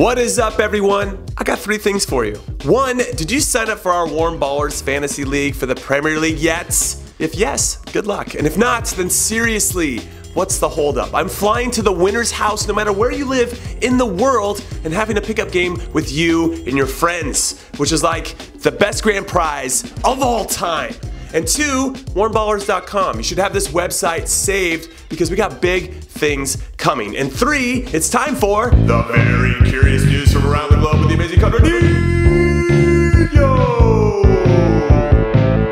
What is up, everyone? I got three things for you. One, did you sign up for our Warm Ballers Fantasy League for the Premier League yet? If yes, good luck. And if not, then seriously, what's the holdup? I'm flying to the winner's house no matter where you live in the world and having a pickup game with you and your friends, which is like the best grand prize of all time. And two, warmballers.com. You should have this website saved because we got big things coming. And three, it's time for the very curious news from around the globe with the amazing Conradinho.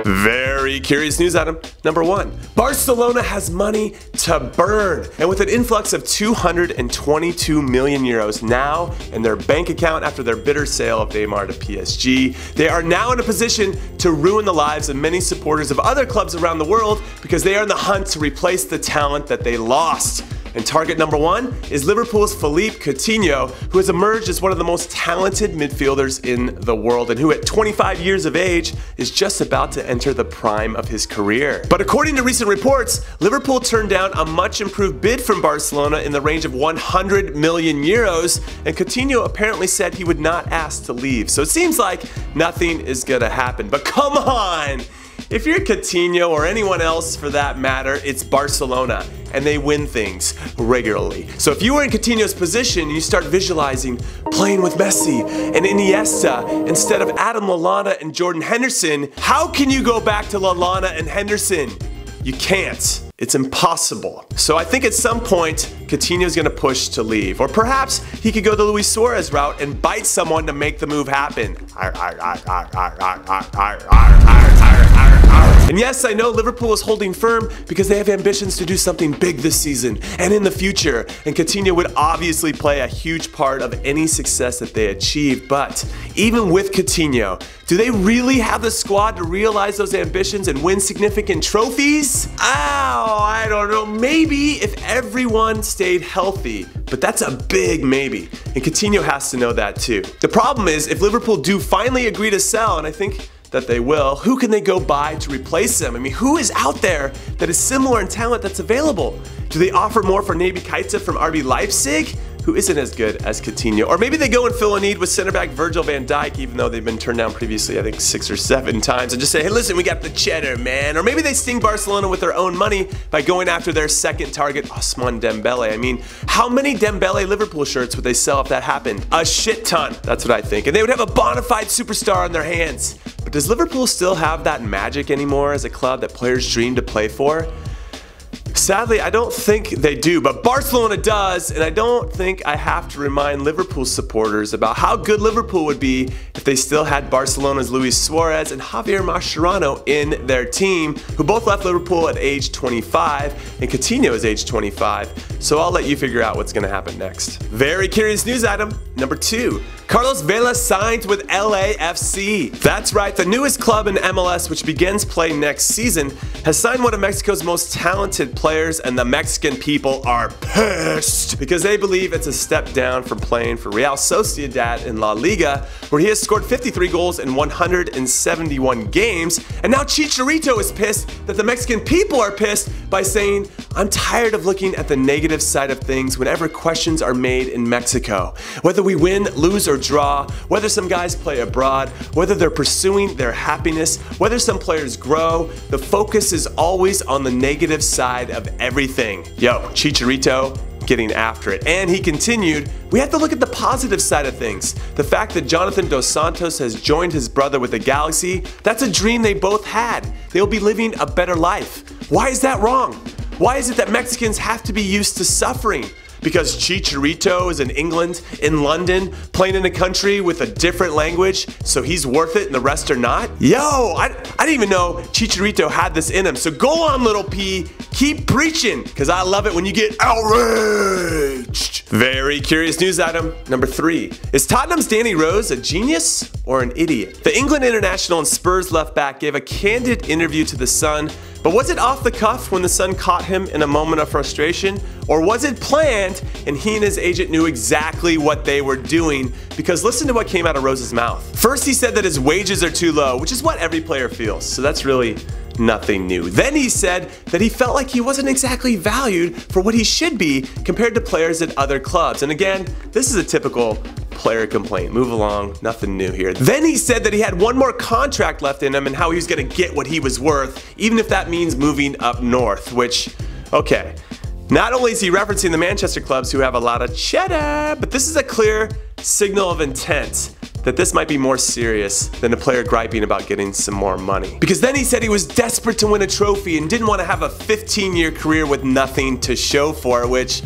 Very curious news, Adam. Number one, Barcelona has money to burn. And with an influx of 222 million euros now in their bank account after their bitter sale of Neymar to PSG, they are now in a position to ruin the lives of many supporters of other clubs around the world because they are in the hunt to replace the talent that they lost. And target number one is Liverpool's Philippe Coutinho, who has emerged as one of the most talented midfielders in the world and who at 25 years of age is just about to enter the prime of his career. But according to recent reports, Liverpool turned down a much improved bid from Barcelona in the range of 100 million euros, and Coutinho apparently said he would not ask to leave. So it seems like nothing is gonna happen. But come on! If you're Coutinho or anyone else for that matter, it's Barcelona and they win things regularly. So if you were in Coutinho's position, you start visualizing playing with Messi and Iniesta instead of Adam Lallana and Jordan Henderson, how can you go back to Lallana and Henderson? You can't. It's impossible. So I think at some point, Coutinho's gonna push to leave. Or perhaps he could go the Luis Suarez route and bite someone to make the move happen. And yes, I know Liverpool is holding firm because they have ambitions to do something big this season and in the future. And Coutinho would obviously play a huge part of any success that they achieve. But even with Coutinho, do they really have the squad to realize those ambitions and win significant trophies? Oh, I don't know. Maybe if everyone stayed healthy, but that's a big maybe. And Coutinho has to know that too. The problem is, if Liverpool do finally agree to sell, and I think that they will, who can they go buy to replace them? I mean, who is out there that is similar in talent that's available? Do they offer more for Naby Keita from RB Leipzig? Who isn't as good as Coutinho. Or maybe they go and fill a need with center back Virgil van Dijk, even though they've been turned down previously, I think six or seven times, and just say, hey, listen, we got the cheddar, man. Or maybe they sting Barcelona with their own money by going after their second target, Ousmane Dembele. I mean, how many Dembele Liverpool shirts would they sell if that happened? A shit ton. That's what I think. And they would have a bona fide superstar on their hands. But does Liverpool still have that magic anymore as a club that players dream to play for? Sadly, I don't think they do, but Barcelona does, and I don't think I have to remind Liverpool supporters about how good Liverpool would be if they still had Barcelona's Luis Suarez and Javier Mascherano in their team, who both left Liverpool at age 25, and Coutinho is age 25. So I'll let you figure out what's gonna happen next. Very curious news item number two. Carlos Vela signed with LAFC. That's right, the newest club in MLS, which begins play next season, has signed one of Mexico's most talented players, and the Mexican people are pissed because they believe it's a step down from playing for Real Sociedad in La Liga, where he has scored 53 goals in 171 games. And now Chicharito is pissed that the Mexican people are pissed by saying, I'm tired of looking at the negative side of things whenever questions are made in Mexico. Whether we win, lose, or draw, whether some guys play abroad, whether they're pursuing their happiness, whether some players grow, the focus is always on the negative side of everything. Yo, Chicharito, getting after it. And he continued, we have to look at the positive side of things. The fact that Jonathan Dos Santos has joined his brother with the Galaxy, that's a dream they both had. They'll be living a better life. Why is that wrong? Why is it that Mexicans have to be used to suffering? because Chicharito is in England, in London, playing in a country with a different language, so he's worth it and the rest are not? Yo, I, I didn't even know Chicharito had this in him. So go on, little P, keep preaching, because I love it when you get outraged. Very curious news item number three. Is Tottenham's Danny Rose a genius or an idiot? The England international and Spurs left back gave a candid interview to The Sun but was it off the cuff when the Sun caught him in a moment of frustration? Or was it planned and he and his agent knew exactly what they were doing? Because listen to what came out of Rose's mouth. First, he said that his wages are too low, which is what every player feels. So that's really nothing new. Then he said that he felt like he wasn't exactly valued for what he should be compared to players at other clubs. And again, this is a typical player complaint. Move along, nothing new here. Then he said that he had one more contract left in him and how he was gonna get what he was worth, even if that means moving up north, which, okay. Not only is he referencing the Manchester clubs who have a lot of cheddar, but this is a clear signal of intent that this might be more serious than a player griping about getting some more money. Because then he said he was desperate to win a trophy and didn't want to have a 15 year career with nothing to show for it, which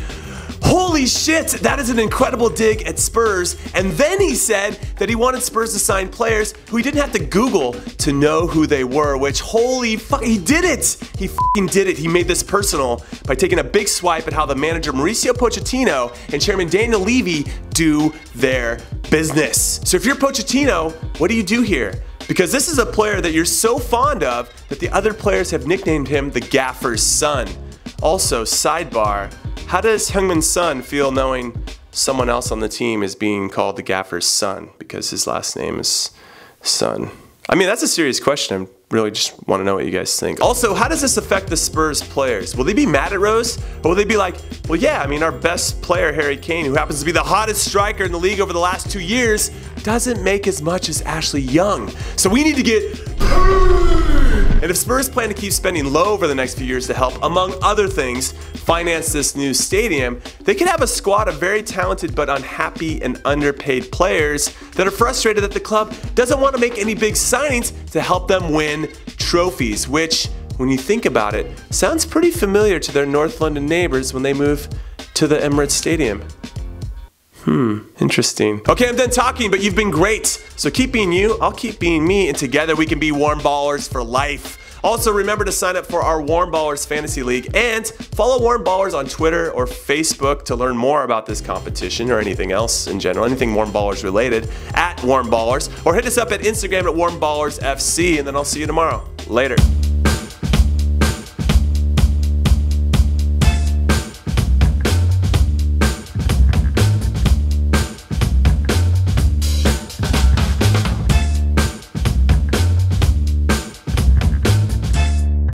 Holy shit, that is an incredible dig at Spurs. And then he said that he wanted Spurs to sign players who he didn't have to Google to know who they were, which holy fuck, he did it! He fucking did it. He made this personal by taking a big swipe at how the manager Mauricio Pochettino and chairman Daniel Levy do their business. So if you're Pochettino, what do you do here? Because this is a player that you're so fond of that the other players have nicknamed him the Gaffer's son. Also, sidebar, how does Heung-min Son feel knowing someone else on the team is being called the gaffer's son because his last name is Son? I mean, that's a serious question. I really just want to know what you guys think. Also, how does this affect the Spurs players? Will they be mad at Rose? Or will they be like, well, yeah, I mean, our best player, Harry Kane, who happens to be the hottest striker in the league over the last two years, doesn't make as much as Ashley Young. So we need to get and if Spurs plan to keep spending low over the next few years to help, among other things, finance this new stadium, they could have a squad of very talented but unhappy and underpaid players that are frustrated that the club doesn't want to make any big signings to help them win trophies, which, when you think about it, sounds pretty familiar to their North London neighbors when they move to the Emirates Stadium. Hmm, interesting. Okay, I'm done talking, but you've been great. So keep being you, I'll keep being me, and together we can be warm ballers for life. Also, remember to sign up for our Warm Ballers Fantasy League and follow Warm Ballers on Twitter or Facebook to learn more about this competition or anything else in general, anything Warm Ballers related at Warm Ballers, or hit us up at Instagram at Warm Ballers FC, and then I'll see you tomorrow. Later.